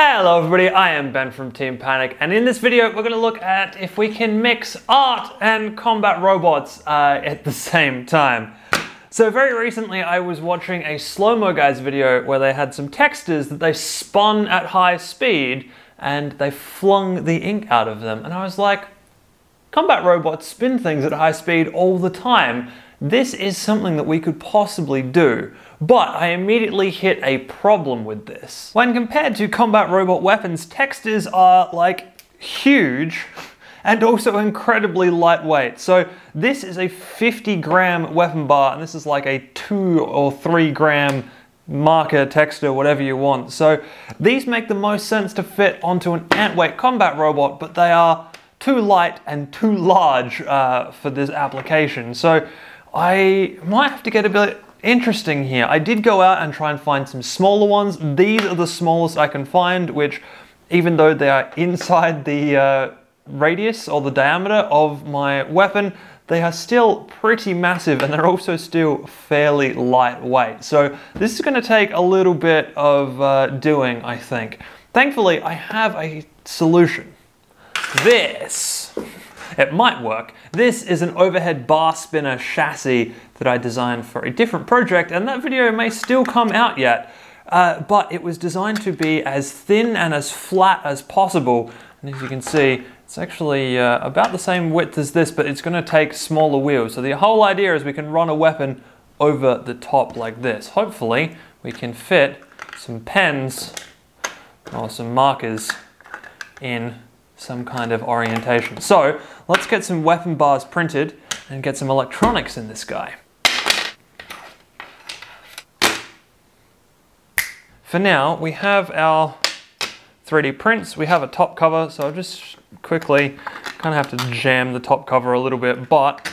Hello everybody, I am Ben from Team Panic and in this video we're going to look at if we can mix art and combat robots uh, at the same time. So very recently I was watching a Slow-Mo Guys video where they had some textas that they spun at high speed and they flung the ink out of them and I was like, combat robots spin things at high speed all the time. This is something that we could possibly do. But I immediately hit a problem with this. When compared to combat robot weapons, textas are like huge and also incredibly lightweight. So this is a 50 gram weapon bar and this is like a two or three gram marker, texta, whatever you want. So these make the most sense to fit onto an ant weight combat robot, but they are too light and too large uh, for this application. So I might have to get a bit interesting here. I did go out and try and find some smaller ones. These are the smallest I can find, which even though they are inside the uh, radius or the diameter of my weapon, they are still pretty massive and they're also still fairly lightweight. So this is gonna take a little bit of uh, doing, I think. Thankfully, I have a solution. This. It might work. This is an overhead bar spinner chassis that I designed for a different project, and that video may still come out yet. Uh, but it was designed to be as thin and as flat as possible. And as you can see, it's actually uh, about the same width as this, but it's going to take smaller wheels. So the whole idea is we can run a weapon over the top like this. Hopefully, we can fit some pens or some markers in some kind of orientation. So let's get some weapon bars printed and get some electronics in this guy. For now, we have our 3D prints. We have a top cover, so I'll just quickly kind of have to jam the top cover a little bit, but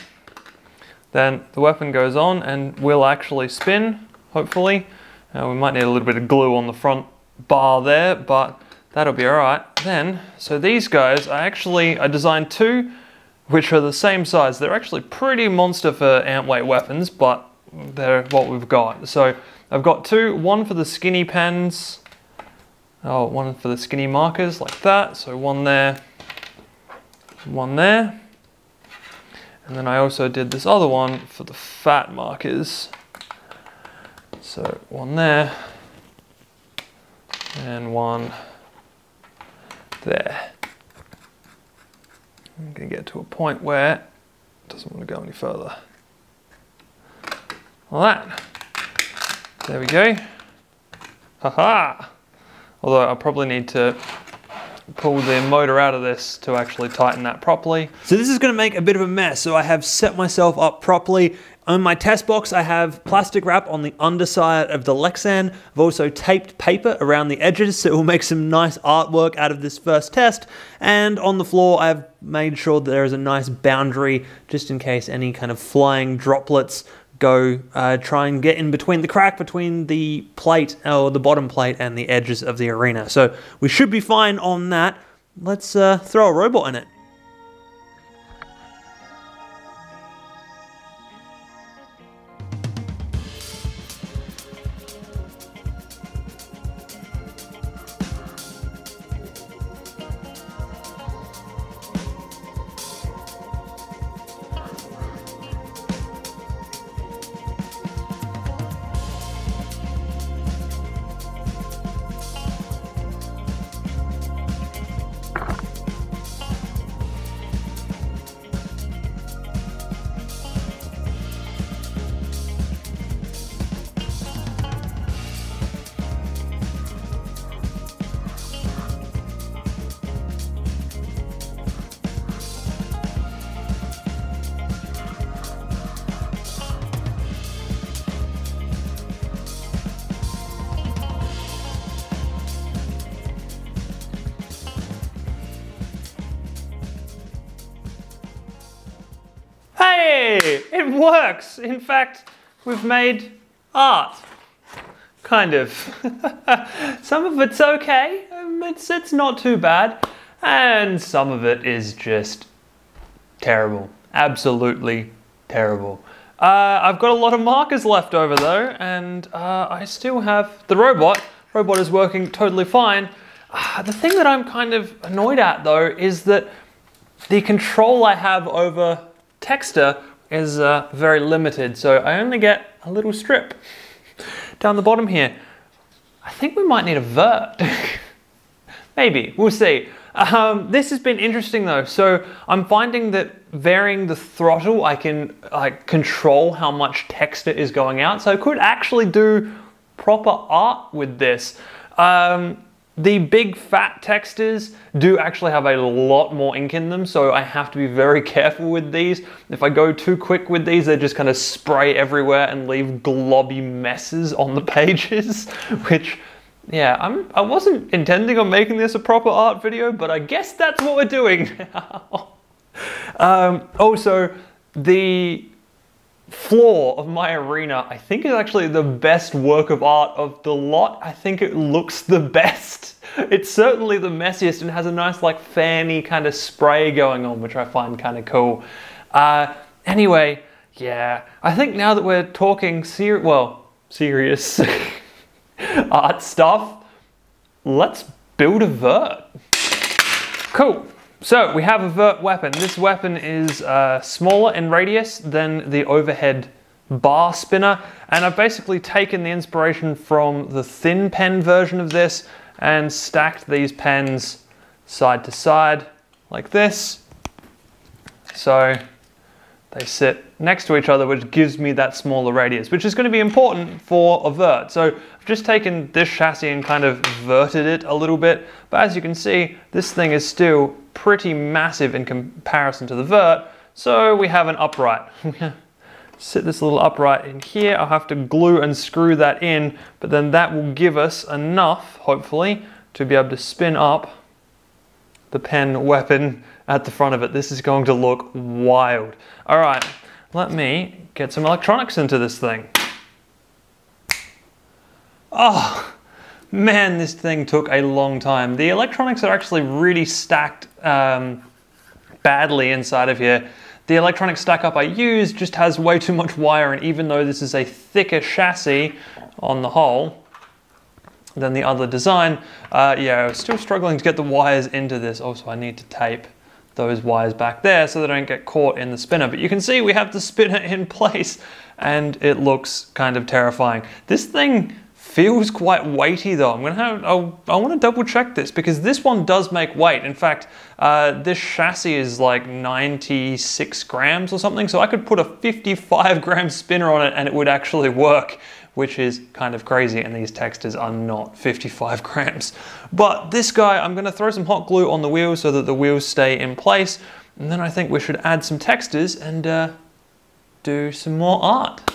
then the weapon goes on and will actually spin, hopefully. Uh, we might need a little bit of glue on the front bar there, but That'll be all right. Then, so these guys, I actually, I designed two, which are the same size. They're actually pretty monster for ant weight weapons, but they're what we've got. So I've got two, one for the skinny pens, oh, one for the skinny markers like that. So one there, one there. And then I also did this other one for the fat markers. So one there, and one there. I'm going to get to a point where it doesn't want to go any further. Like that. There we go. Haha! -ha. Although I'll probably need to pull the motor out of this to actually tighten that properly. So this is gonna make a bit of a mess. So I have set myself up properly. On my test box, I have plastic wrap on the underside of the Lexan. I've also taped paper around the edges so it will make some nice artwork out of this first test. And on the floor, I've made sure that there is a nice boundary just in case any kind of flying droplets go uh, try and get in between the crack between the plate or the bottom plate and the edges of the arena. So we should be fine on that. Let's uh, throw a robot in it. Hey, it works. In fact, we've made art. Kind of. some of it's okay. Um, it's, it's not too bad. And some of it is just terrible. Absolutely terrible. Uh, I've got a lot of markers left over though, and uh, I still have the robot. Robot is working totally fine. uh, the thing that I'm kind of annoyed at though is that the control I have over Texta is uh, very limited. So I only get a little strip down the bottom here. I think we might need a vert. Maybe, we'll see. Um, this has been interesting though. So I'm finding that varying the throttle, I can like control how much texta is going out. So I could actually do proper art with this. Um, the big fat textas do actually have a lot more ink in them, so I have to be very careful with these. If I go too quick with these, they just kind of spray everywhere and leave globby messes on the pages, which yeah, I'm, I wasn't intending on making this a proper art video, but I guess that's what we're doing now. um, also, the floor of my arena, I think is actually the best work of art of the lot. I think it looks the best. It's certainly the messiest and has a nice like fanny kind of spray going on, which I find kind of cool. Uh, anyway, yeah, I think now that we're talking ser well, serious art stuff, let's build a vert. Cool. So we have a vert weapon. This weapon is uh, smaller in radius than the overhead bar spinner. And I've basically taken the inspiration from the thin pen version of this and stacked these pens side to side like this. So they sit next to each other, which gives me that smaller radius, which is going to be important for a vert. So I've just taken this chassis and kind of verted it a little bit, but as you can see, this thing is still pretty massive in comparison to the vert, so we have an upright. Sit this little upright in here, I'll have to glue and screw that in, but then that will give us enough, hopefully, to be able to spin up the pen weapon at the front of it. This is going to look wild. All right, let me get some electronics into this thing. Oh, man, this thing took a long time. The electronics are actually really stacked um, badly inside of here. The electronic stack up I use just has way too much wire and even though this is a thicker chassis on the whole, than the other design. Uh, yeah, still struggling to get the wires into this. Also, I need to tape those wires back there so they don't get caught in the spinner. But you can see we have the spinner in place and it looks kind of terrifying. This thing feels quite weighty though. I'm gonna have, I'll, I want to double check this because this one does make weight. In fact, uh, this chassis is like 96 grams or something. So I could put a 55 gram spinner on it and it would actually work which is kind of crazy and these textas are not 55 grams. But this guy, I'm gonna throw some hot glue on the wheels so that the wheels stay in place. And then I think we should add some textas and uh, do some more art.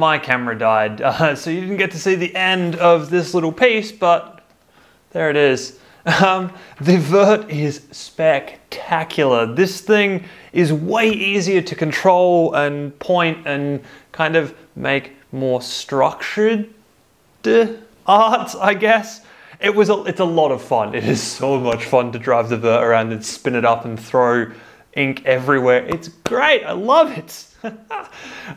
My camera died, uh, so you didn't get to see the end of this little piece, but there it is. Um, the vert is spectacular. This thing is way easier to control and point and kind of make more structured art, I guess. It was a, it's a lot of fun. It is so much fun to drive the vert around and spin it up and throw ink everywhere. It's great. I love it.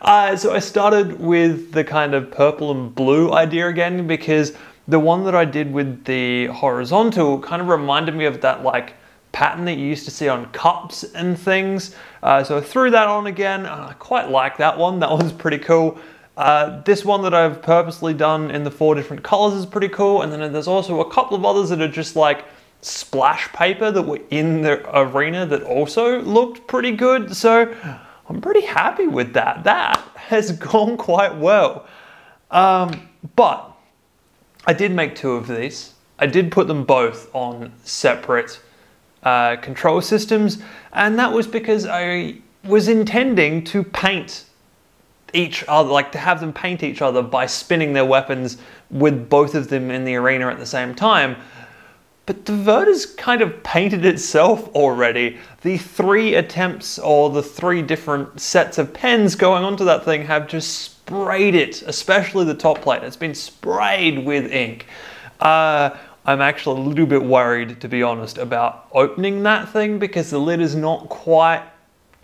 uh, so I started with the kind of purple and blue idea again because the one that I did with the horizontal kind of reminded me of that like pattern that you used to see on cups and things. Uh, so I threw that on again I quite like that one. That one's pretty cool. Uh, this one that I've purposely done in the four different colors is pretty cool. And then there's also a couple of others that are just like splash paper that were in the arena that also looked pretty good. So I'm pretty happy with that. That has gone quite well. Um, but I did make two of these. I did put them both on separate uh, control systems, and that was because I was intending to paint each other, like to have them paint each other by spinning their weapons with both of them in the arena at the same time. But the vert has kind of painted itself already. The three attempts or the three different sets of pens going onto that thing have just sprayed it, especially the top plate. It's been sprayed with ink. Uh, I'm actually a little bit worried, to be honest, about opening that thing because the lid is not quite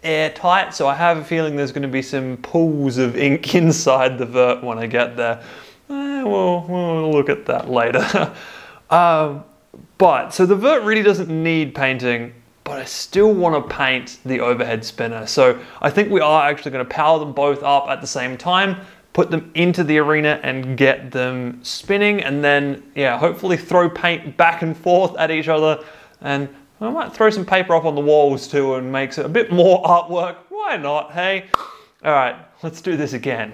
airtight. So I have a feeling there's going to be some pools of ink inside the vert when I get there. Eh, we'll, we'll look at that later. um, but, so the vert really doesn't need painting, but I still want to paint the overhead spinner. So I think we are actually going to power them both up at the same time, put them into the arena and get them spinning, and then, yeah, hopefully throw paint back and forth at each other. And I might throw some paper up on the walls too and makes it a bit more artwork. Why not, hey? All right, let's do this again.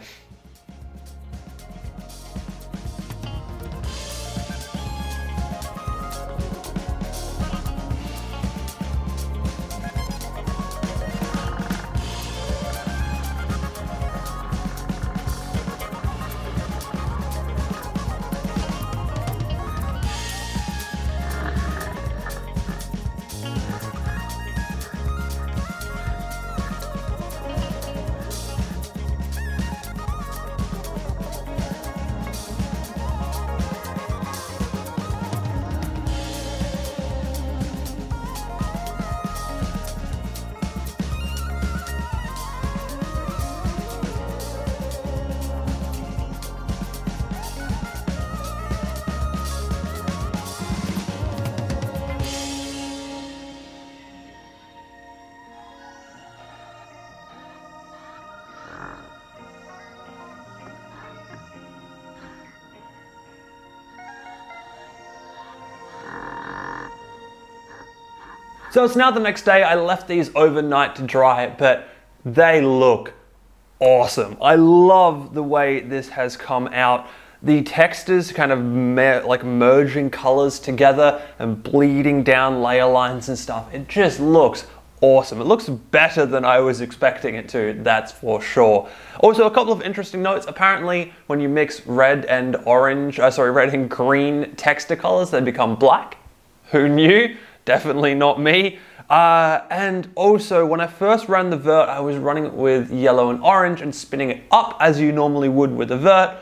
So it's now the next day. I left these overnight to dry, but they look awesome. I love the way this has come out. The textas kind of mer like merging colors together and bleeding down layer lines and stuff. It just looks awesome. It looks better than I was expecting it to, that's for sure. Also, a couple of interesting notes. Apparently, when you mix red and orange, uh, sorry, red and green texta colors, they become black. Who knew? Definitely not me. Uh, and also, when I first ran the vert, I was running it with yellow and orange and spinning it up as you normally would with a vert,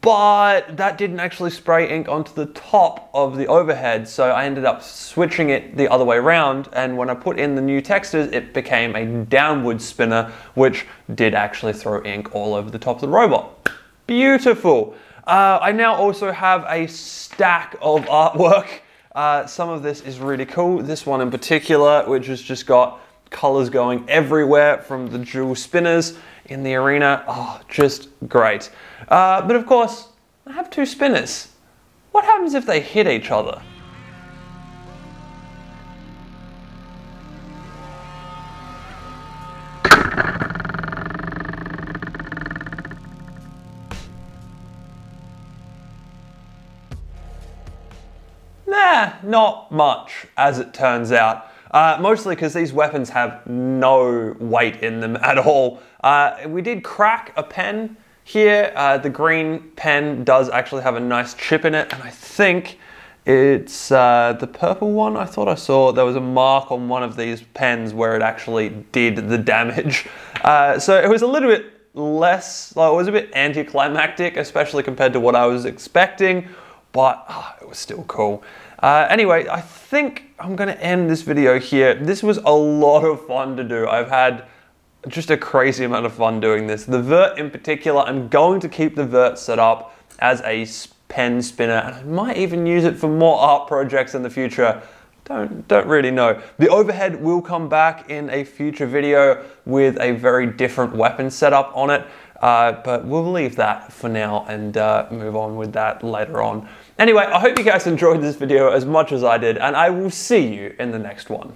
but that didn't actually spray ink onto the top of the overhead, so I ended up switching it the other way around, and when I put in the new textas, it became a downward spinner, which did actually throw ink all over the top of the robot. Beautiful! Uh, I now also have a stack of artwork uh, some of this is really cool. This one in particular, which has just got colors going everywhere from the jewel spinners in the arena. Oh, just great. Uh, but of course, I have two spinners. What happens if they hit each other? Nah, not much, as it turns out. Uh, mostly because these weapons have no weight in them at all. Uh, we did crack a pen Here, uh, the green pen does actually have a nice chip in it, and I think it's uh, the purple one. I thought I saw there was a mark on one of these pens where it actually did the damage. Uh, so it was a little bit less, like, it was a bit anticlimactic, especially compared to what I was expecting, but oh, it was still cool. Uh, anyway, I think I'm gonna end this video here. This was a lot of fun to do. I've had just a crazy amount of fun doing this. The vert in particular, I'm going to keep the vert set up as a pen spinner and I might even use it for more art projects in the future. Don't, don't really know. The overhead will come back in a future video with a very different weapon setup on it, uh, but we'll leave that for now and uh, move on with that later on. Anyway, I hope you guys enjoyed this video as much as I did, and I will see you in the next one.